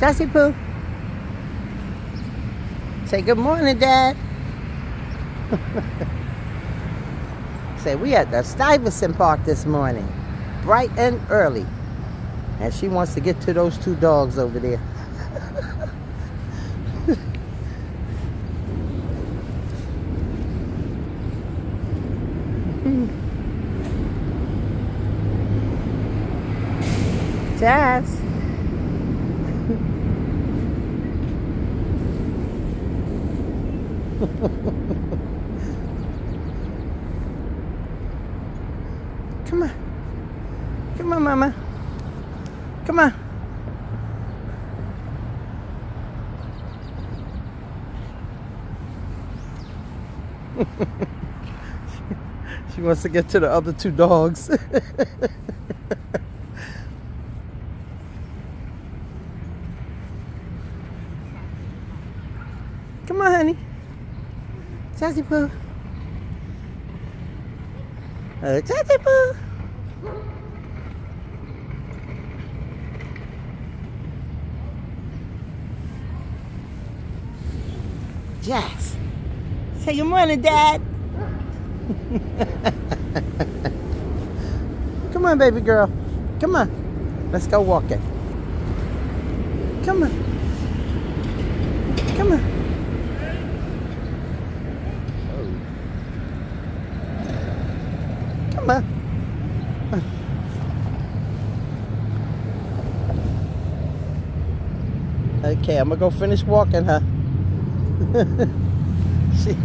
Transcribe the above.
Jessie Poo. Say good morning, Dad. Say we at the Stuyvesant Park this morning. Bright and early. And she wants to get to those two dogs over there. Jas. Come on. Come on, Mama. Come on. she wants to get to the other two dogs. Come on, honey. Sassy Poo. Oh, Poo. Say good morning, Dad. Come on, baby girl. Come on. Let's go walking. Come on. Come on. On. Okay, I'm gonna go finish walking, huh? she